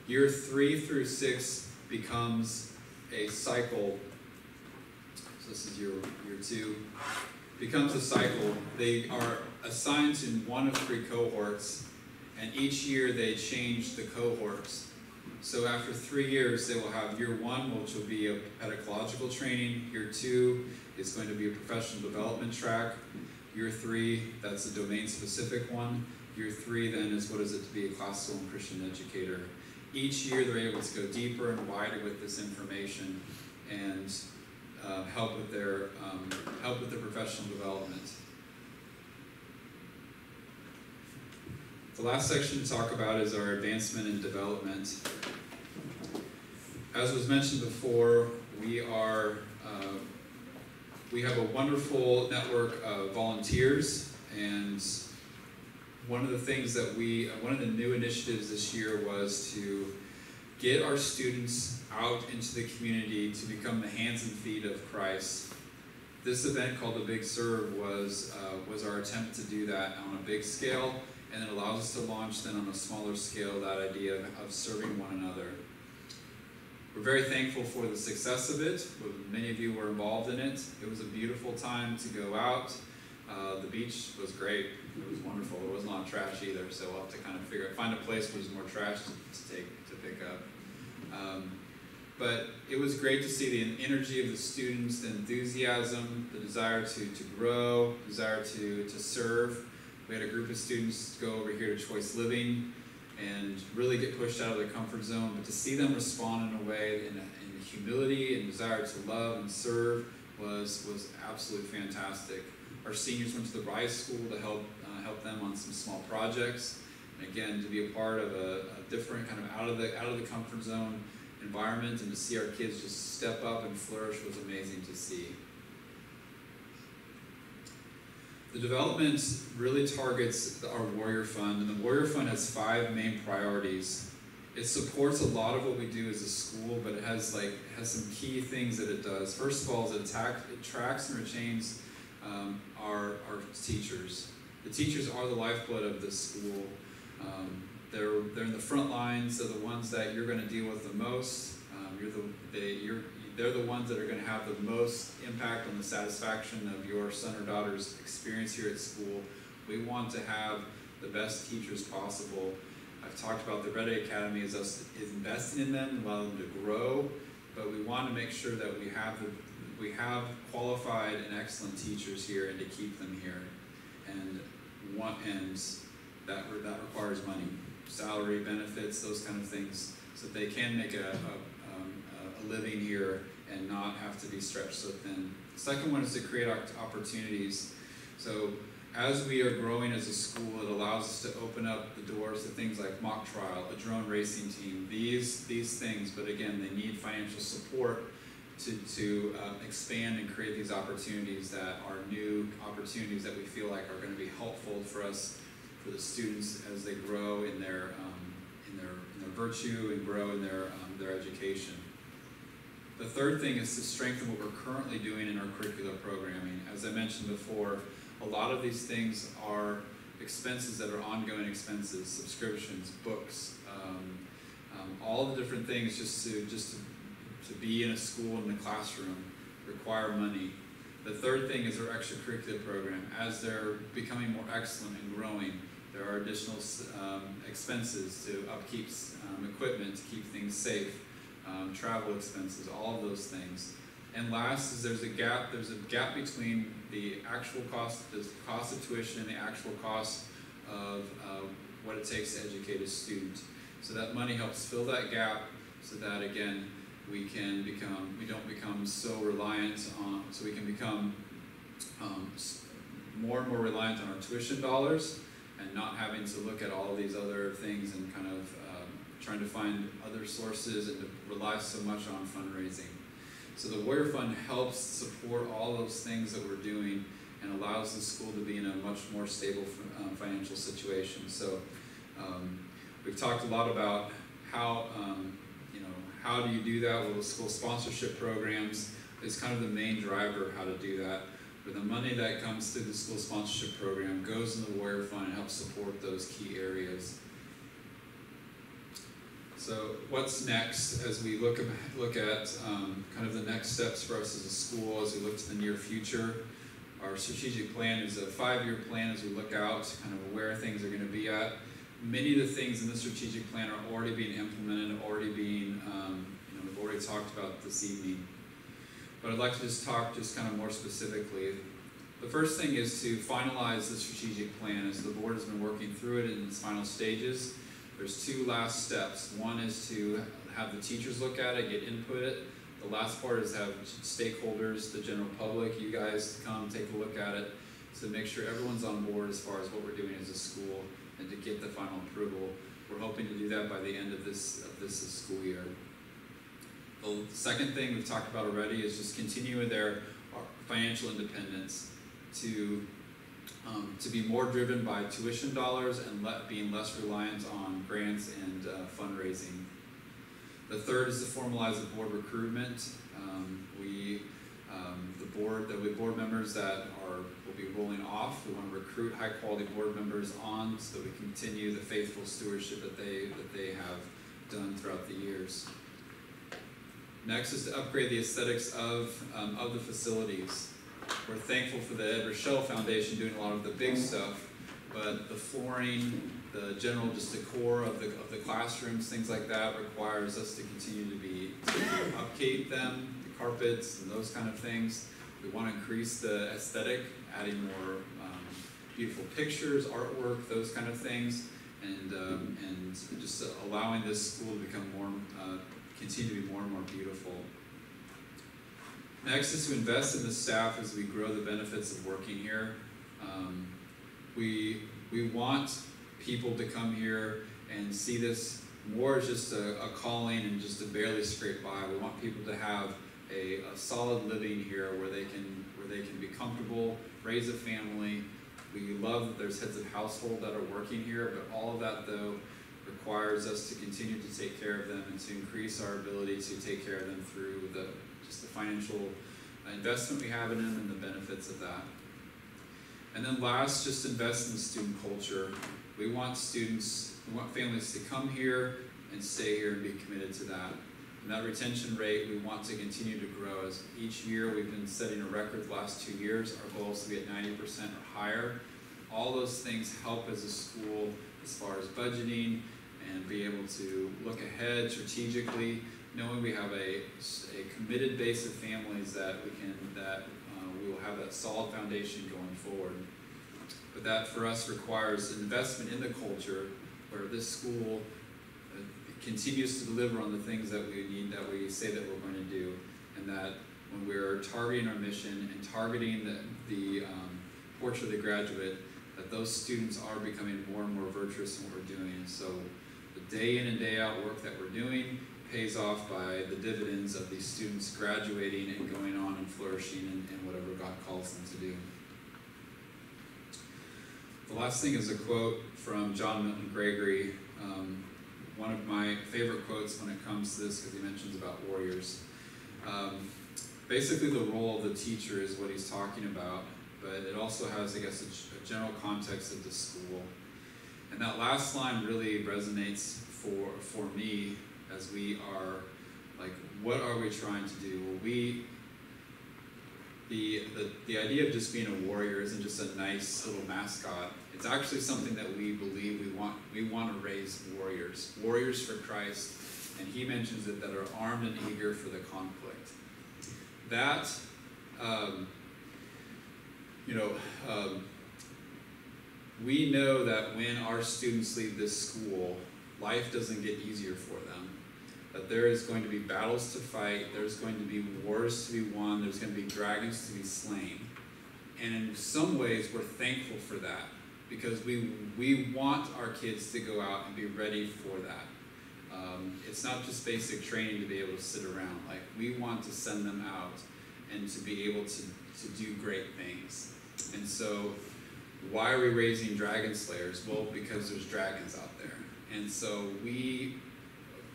Year three through six becomes a cycle. So this is year year two. Becomes a cycle. They are assigned to one of three cohorts, and each year they change the cohorts. So after three years, they will have year one, which will be a pedagogical training. Year two is going to be a professional development track. Year three, that's a domain specific one. Year three then is what is it to be a classical and Christian educator. Each year they're able to go deeper and wider with this information and uh, help with their um, help with their professional development. The last section to talk about is our advancement and development. As was mentioned before, we are uh, we have a wonderful network of volunteers, and one of the things that we one of the new initiatives this year was to get our students out into the community to become the hands and feet of Christ. This event called the Big Serve was uh, was our attempt to do that on a big scale and it allows us to launch then on a smaller scale that idea of, of serving one another. We're very thankful for the success of it. Many of you were involved in it. It was a beautiful time to go out. Uh, the beach was great. It was wonderful. There wasn't a lot of trash either, so we'll have to kind of figure out, find a place where there's more trash to, to take to pick up. Um, but it was great to see the energy of the students, the enthusiasm, the desire to, to grow, desire to, to serve. We had a group of students go over here to Choice Living and really get pushed out of their comfort zone, but to see them respond in a way in, a, in humility and desire to love and serve was was absolutely fantastic. Our seniors went to the Rise School to help uh, help them on some small projects, and again to be a part of a, a different kind of out of the out of the comfort zone environment and to see our kids just step up and flourish was amazing to see. The development really targets our Warrior Fund, and the Warrior Fund has five main priorities. It supports a lot of what we do as a school, but it has like has some key things that it does. First of all, is it, attack, it tracks and retains um, our our teachers. The teachers are the lifeblood of this school. Um, they're they're in the front lines. They're the ones that you're going to deal with the most. Um, you're the they, you're they're the ones that are going to have the most impact on the satisfaction of your son or daughter's experience here at school. We want to have the best teachers possible. I've talked about the Red Academy as us is investing in them, allowing them to grow, but we want to make sure that we have the, we have qualified and excellent teachers here and to keep them here. And one, and that, that requires money, salary, benefits, those kind of things, so that they can make a- a living here and not have to be stretched so thin. Second one is to create opportunities. So as we are growing as a school, it allows us to open up the doors to things like mock trial, a drone racing team, these, these things, but again, they need financial support to, to uh, expand and create these opportunities that are new opportunities that we feel like are gonna be helpful for us, for the students as they grow in their, um, in their, in their virtue and grow in their, um, their education. The third thing is to strengthen what we're currently doing in our curricular programming. As I mentioned before, a lot of these things are expenses that are ongoing expenses, subscriptions, books, um, um, all the different things just to, just to, to be in a school in the classroom require money. The third thing is our extracurricular program. As they're becoming more excellent and growing, there are additional um, expenses to upkeep um, equipment, to keep things safe, um, travel expenses, all of those things. And last is there's a gap, there's a gap between the actual cost, the cost of tuition and the actual cost of uh, what it takes to educate a student. So that money helps fill that gap so that again, we can become, we don't become so reliant on, so we can become um, more and more reliant on our tuition dollars and not having to look at all these other things and kind of trying to find other sources and to rely so much on fundraising. So the Warrior Fund helps support all those things that we're doing and allows the school to be in a much more stable um, financial situation. So um, we've talked a lot about how um, you know how do you do that? Well, the school sponsorship programs is kind of the main driver of how to do that. But the money that comes through the school sponsorship program goes in the Warrior Fund and helps support those key areas. So what's next as we look, look at um, kind of the next steps for us as a school as we look to the near future? Our strategic plan is a five-year plan as we look out, kind of where things are going to be at. Many of the things in the strategic plan are already being implemented, already being, um, you know, we've already talked about this evening. But I'd like to just talk just kind of more specifically. The first thing is to finalize the strategic plan as the board has been working through it in its final stages. There's two last steps. One is to have the teachers look at it, get input. The last part is have stakeholders, the general public, you guys come take a look at it to make sure everyone's on board as far as what we're doing as a school and to get the final approval. We're hoping to do that by the end of this, of this school year. The second thing we've talked about already is just continuing their financial independence to um, to be more driven by tuition dollars and let, being less reliant on grants and uh, fundraising. The third is to formalize the board recruitment. Um, we, um, the board, there'll board members that are, will be rolling off. We want to recruit high quality board members on so that we continue the faithful stewardship that they, that they have done throughout the years. Next is to upgrade the aesthetics of, um, of the facilities. We're thankful for the Ed Rachal Foundation doing a lot of the big stuff, but the flooring, the general just decor of the, of the classrooms, things like that requires us to continue to be, to upkeep them, the carpets and those kind of things. We wanna increase the aesthetic, adding more, um, beautiful pictures, artwork, those kind of things. And, um, and just allowing this school to become more, uh, continue to be more and more beautiful. Next is to invest in the staff as we grow the benefits of working here. Um, we, we want people to come here and see this more as just a, a calling and just to barely scrape by. We want people to have a, a solid living here where they can, where they can be comfortable, raise a family. We love that there's heads of household that are working here, but all of that though requires us to continue to take care of them and to increase our ability to take care of them through the just the financial investment we have in them and the benefits of that. And then last, just invest in student culture. We want students, we want families to come here and stay here and be committed to that. And that retention rate, we want to continue to grow as each year we've been setting a record the last two years. Our goal is to be at ninety percent or higher. All those things help as a school as far as budgeting and be able to look ahead strategically knowing we have a, a committed base of families that we can, that uh, we will have that solid foundation going forward. But that for us requires investment in the culture where this school uh, continues to deliver on the things that we need, that we say that we're going to do. And that when we're targeting our mission and targeting the, the um, portrait of the graduate, that those students are becoming more and more virtuous in what we're doing. So day in and day out work that we're doing pays off by the dividends of these students graduating and going on and flourishing in, whatever God calls them to do. The last thing is a quote from John Milton Gregory, um, one of my favorite quotes when it comes to this because he mentions about warriors. Um, basically, the role of the teacher is what he's talking about, but it also has, I guess, a general context of the school. And that last line really resonates for for me as we are like, what are we trying to do? Well, we the, the the idea of just being a warrior isn't just a nice little mascot. It's actually something that we believe we want. We want to raise warriors, warriors for Christ, and he mentions it that are armed and eager for the conflict. That, um, you know, um, we know that when our students leave this school, life doesn't get easier for them. That there is going to be battles to fight, there's going to be wars to be won, there's going to be dragons to be slain. And in some ways, we're thankful for that because we, we want our kids to go out and be ready for that. Um, it's not just basic training to be able to sit around. Like, we want to send them out and to be able to, to do great things. And so, why are we raising dragon slayers? Well, because there's dragons out there. And so we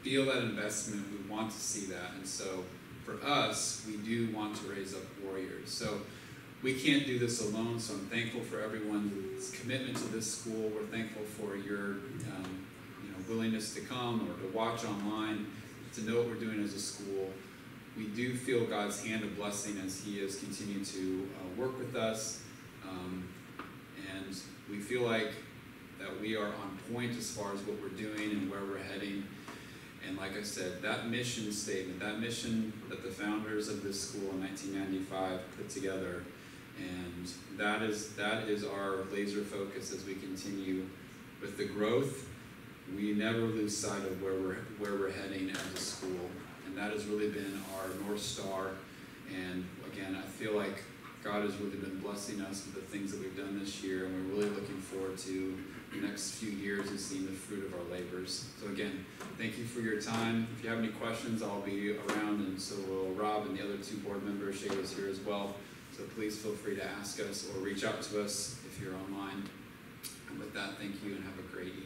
feel that investment, we want to see that. And so for us, we do want to raise up warriors. So we can't do this alone, so I'm thankful for everyone's commitment to this school. We're thankful for your um, you know, willingness to come or to watch online, to know what we're doing as a school. We do feel God's hand of blessing as He has continued to uh, work with us. Um, we feel like that we are on point as far as what we're doing and where we're heading. And like I said, that mission statement, that mission that the founders of this school in 1995 put together, and that is that is our laser focus as we continue with the growth. We never lose sight of where we're where we're heading as a school, and that has really been our north star. And again, I feel like God has really been blessing us with the things that we've done this year, and we're really looking forward to the next few years and seeing the fruit of our labors. So again, thank you for your time. If you have any questions, I'll be around, and so will Rob and the other two board members. Shayla's here as well. So please feel free to ask us or reach out to us if you're online. And with that, thank you and have a great evening.